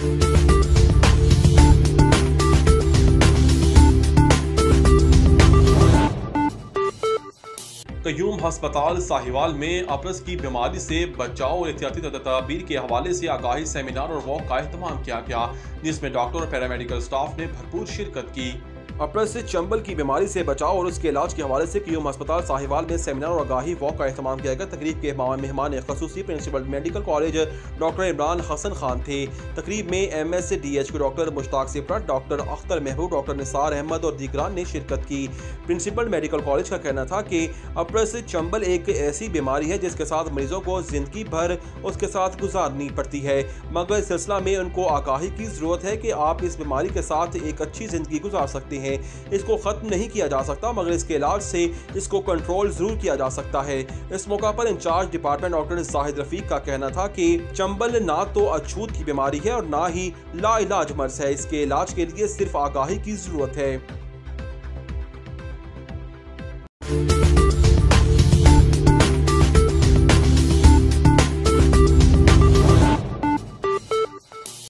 कयूम हस्पताल साहिवाल में अपरस की बीमारी से बचाव और एहतियाती तदाबीर के हवाले से आगाही सेमिनार और वॉक का अहतमाम किया गया, जिसमें डॉक्टर और पैरामेडिकल स्टाफ ने भरपूर शिरकत की। अप्रस चंबल की बीमारी से बचाव और उसके इलाज के हवाले से क्यूम अस्पताल साहिवाल में सेमिनार और आगाही वॉक का अहतमाम किया गया। तकरीब के मेहमान खसूसी principal medical college doctor Imran Hasan Khan थे। तकरीब में एम एस डी एच के डॉक्टर मुश्ताक सिपरट डॉक्टर अख्तर महबूब, डॉक्टर निसार अहमद और दीगरान ने शिरकत की। प्रिंसिपल मेडिकल कॉलेज का कहना था कि अप्रस चंबल एक ऐसी बीमारी है जिसके साथ मरीजों को ज़िंदगी भर उसके साथ गुजारनी पड़ती है। मगर इस सिलसिला में उनको आगाही की ज़रूरत है कि आप इस बीमारी के साथ एक अच्छी ज़िंदगी गुजार सकते हैं। हैं। इसको ख़त्म नहीं किया जा सकता, मगर इसके इलाज से इसको कंट्रोल ज़रूर किया जा सकता है। इस मौका पर incharge department doctor Zahid Rafiq का कहना था कि चंबल ना तो अछूत की बीमारी है और ना ही लाइलाज मर्ज है। इसके इलाज के लिए सिर्फ़ आगाही की ज़रूरत है।